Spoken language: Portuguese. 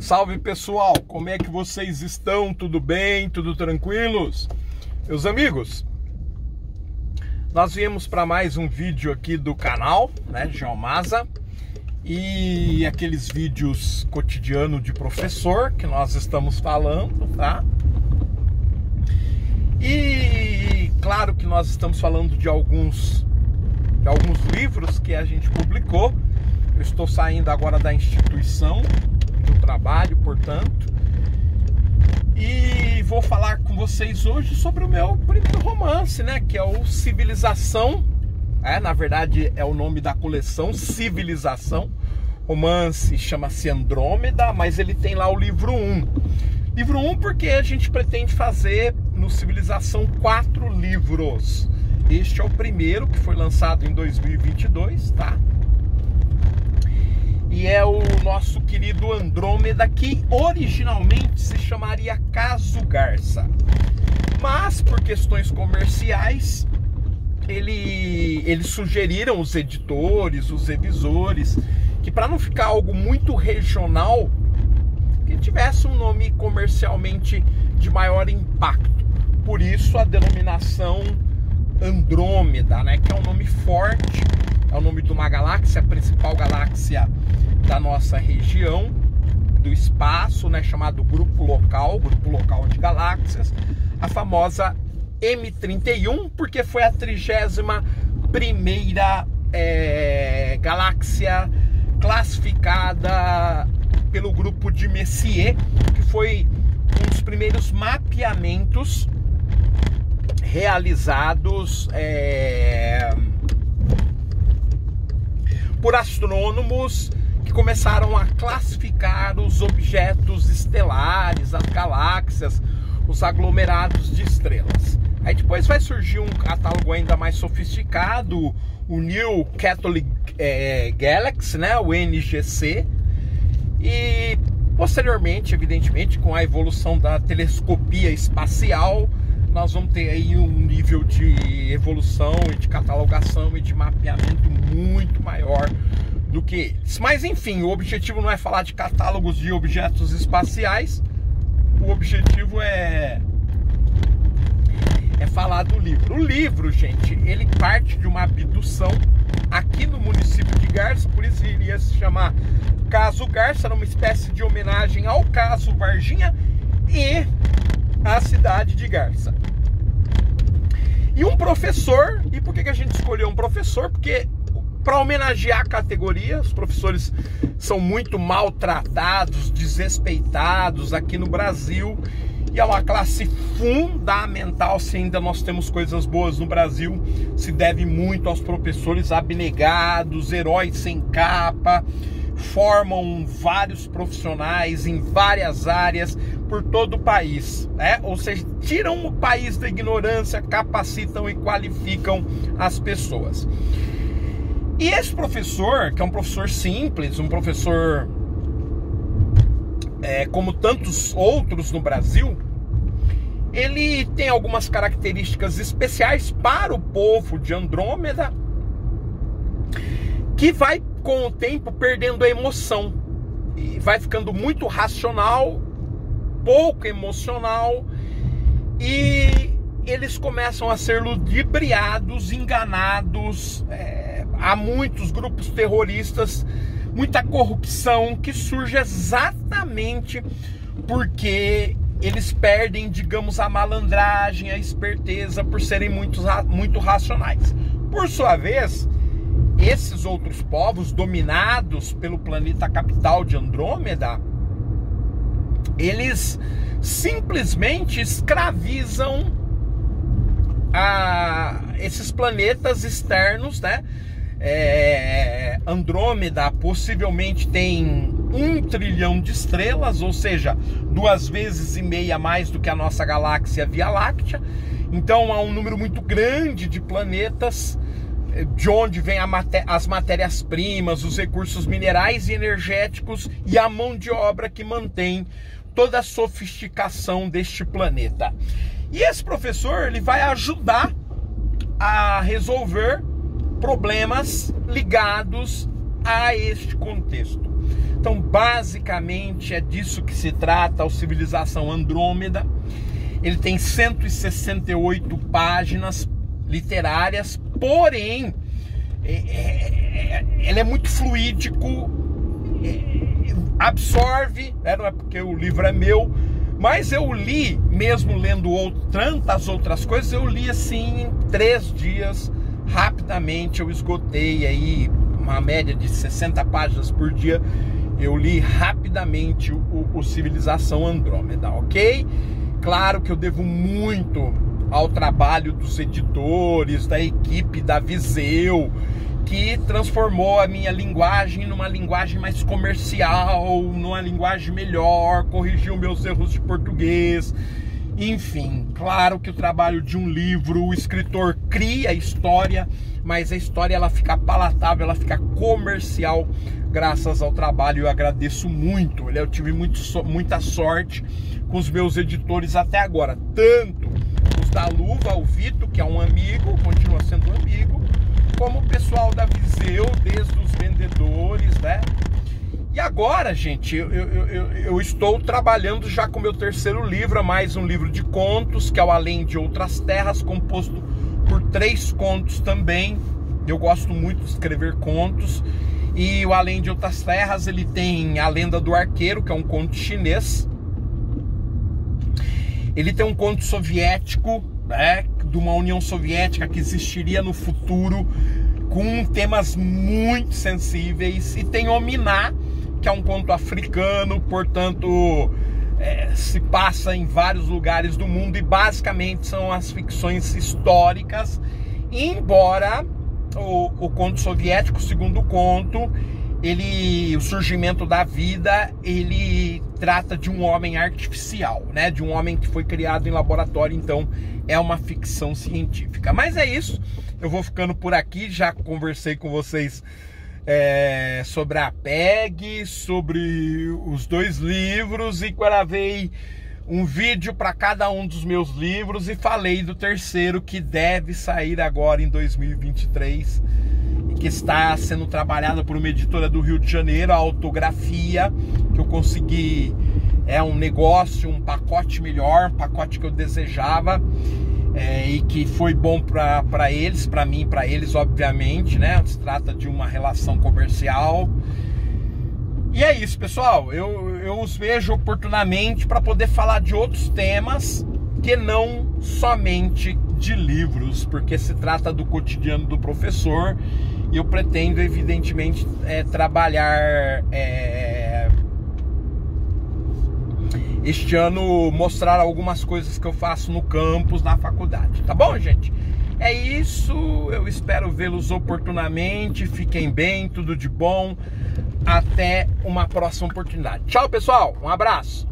Salve pessoal, como é que vocês estão? Tudo bem? Tudo tranquilos? Meus amigos, nós viemos para mais um vídeo aqui do canal, né, Geomasa, e aqueles vídeos cotidiano de professor que nós estamos falando, tá? E claro que nós estamos falando de alguns de alguns livros que a gente publicou. Eu estou saindo agora da instituição trabalho, portanto. E vou falar com vocês hoje sobre o meu primeiro romance, né? Que é o Civilização. É, na verdade, é o nome da coleção Civilização. Romance chama-se Andrômeda, mas ele tem lá o livro 1. Livro 1 porque a gente pretende fazer no Civilização quatro livros. Este é o primeiro que foi lançado em 2022, tá? E é o nosso querido Andrômeda, que originalmente se chamaria Caso Garça. Mas por questões comerciais, ele, eles sugeriram os editores, os revisores, que para não ficar algo muito regional, que tivesse um nome comercialmente de maior impacto. Por isso a denominação Andrômeda, né, que é um nome forte é o nome de uma galáxia, a principal galáxia da nossa região, do espaço, né, chamado Grupo Local, Grupo Local de Galáxias, a famosa M31, porque foi a 31 primeira é, galáxia classificada pelo grupo de Messier, que foi um dos primeiros mapeamentos realizados é, por astrônomos que começaram a classificar os objetos estelares, as galáxias, os aglomerados de estrelas. Aí depois vai surgir um catálogo ainda mais sofisticado, o New Catholic é, Galaxy, né, o NGC, e posteriormente, evidentemente, com a evolução da telescopia espacial, nós vamos ter aí um nível de evolução e de catalogação e de mapeamento muito maior do que eles. Mas enfim, o objetivo não é falar de catálogos de objetos espaciais, o objetivo é é falar do livro. O livro, gente, ele parte de uma abdução aqui no município de Garça, por isso iria se chamar Caso Garça, era uma espécie de homenagem ao caso Varginha e a cidade de Garça. E um professor, e por que, que a gente escolheu um professor? Porque para homenagear a categoria, os professores são muito maltratados, desrespeitados aqui no Brasil. E é uma classe fundamental, se ainda nós temos coisas boas no Brasil, se deve muito aos professores abnegados, heróis sem capa, formam vários profissionais em várias áreas por todo o país, né? Ou seja, tiram o país da ignorância, capacitam e qualificam as pessoas. E esse professor, que é um professor simples, um professor é, como tantos outros no Brasil, ele tem algumas características especiais para o povo de Andrômeda que vai com o tempo perdendo a emoção e vai ficando muito racional, pouco emocional e eles começam a ser ludibriados, enganados. É, há muitos grupos terroristas, muita corrupção que surge exatamente porque eles perdem, digamos, a malandragem, a esperteza por serem muito, muito racionais. Por sua vez, esses outros povos dominados pelo planeta capital de Andrômeda, eles simplesmente escravizam a esses planetas externos, né? É, Andrômeda possivelmente tem um trilhão de estrelas, ou seja, duas vezes e meia mais do que a nossa galáxia Via Láctea. Então há um número muito grande de planetas de onde vem maté as matérias-primas, os recursos minerais e energéticos e a mão de obra que mantém toda a sofisticação deste planeta. E esse professor ele vai ajudar a resolver problemas ligados a este contexto. Então, basicamente, é disso que se trata a Civilização Andrômeda. Ele tem 168 páginas literárias, porém, é, é, é, ele é muito fluídico, é, absorve, né? não é porque o livro é meu, mas eu li, mesmo lendo outro, tantas outras coisas, eu li assim em três dias, rapidamente, eu esgotei aí uma média de 60 páginas por dia. Eu li rapidamente o, o Civilização Andrômeda, ok? Claro que eu devo muito ao trabalho dos editores, da equipe da Viseu, que transformou a minha linguagem numa linguagem mais comercial, numa linguagem melhor, corrigiu meus erros de português. Enfim, claro que o trabalho de um livro, o escritor cria a história, mas a história ela fica palatável, ela fica comercial graças ao trabalho. Eu agradeço muito. Eu tive muito, muita sorte com os meus editores até agora, tanto os da Luva, o Vito, que é um amigo, continua sendo um amigo, como o pessoal da Viseu, desde os vendedores, né? Agora, gente, eu, eu, eu, eu estou trabalhando já com meu terceiro livro, mais um livro de contos, que é o Além de Outras Terras, composto por três contos também. Eu gosto muito de escrever contos. E o Além de Outras Terras, ele tem A Lenda do Arqueiro, que é um conto chinês. Ele tem um conto soviético, né, de uma União Soviética que existiria no futuro, com temas muito sensíveis, e tem Ominá, que é um conto africano, portanto é, se passa em vários lugares do mundo e basicamente são as ficções históricas, embora o, o conto soviético, o segundo conto, ele o surgimento da vida ele trata de um homem artificial né? De um homem que foi criado em laboratório então é uma ficção científica. Mas é isso. Eu vou ficando por aqui já conversei com vocês é, sobre a PEG sobre os dois livros e gravei um vídeo para cada um dos meus livros e falei do terceiro que deve sair agora em 2023 que está sendo trabalhada por uma editora do Rio de Janeiro, a Autografia, que eu consegui é um negócio, um pacote melhor, um pacote que eu desejava é, e que foi bom para eles, para mim, para eles, obviamente, né? Se trata de uma relação comercial. E é isso, pessoal. Eu, eu os vejo oportunamente para poder falar de outros temas que não somente de livros, porque se trata do cotidiano do professor e eu pretendo, evidentemente, é, trabalhar é, este ano, mostrar algumas coisas que eu faço no campus, na faculdade. Tá bom, gente? É isso. Eu espero vê-los oportunamente. Fiquem bem, tudo de bom. Até uma próxima oportunidade. Tchau, pessoal. Um abraço.